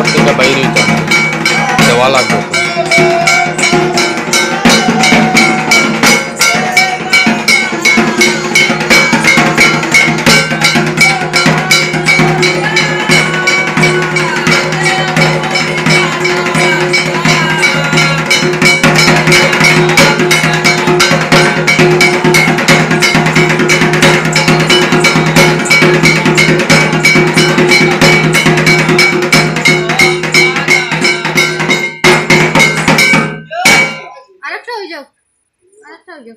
ವರ್ಷದಿಂದ ಬೈರು ಇತ್ತು ದೇವಾಲ ಆಗಬೇಕು जाओ अच्छा हो जाओ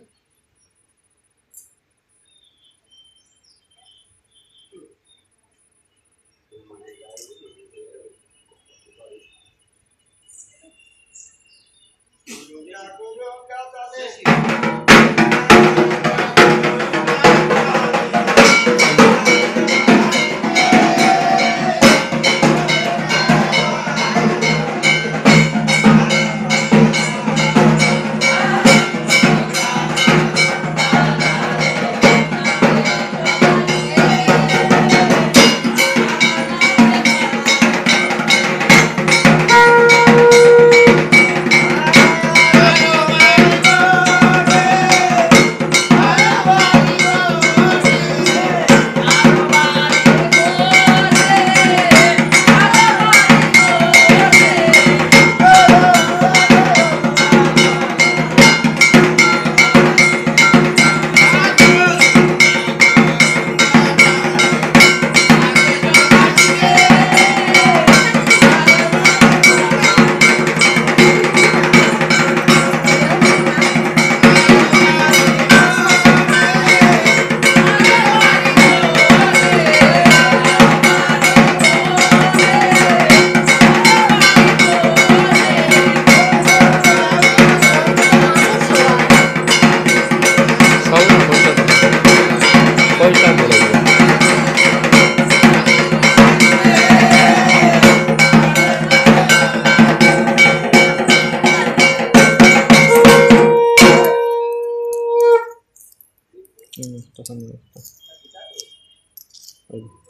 Yeah, I go, go, go, go, go. うん、畳んでもた。はい。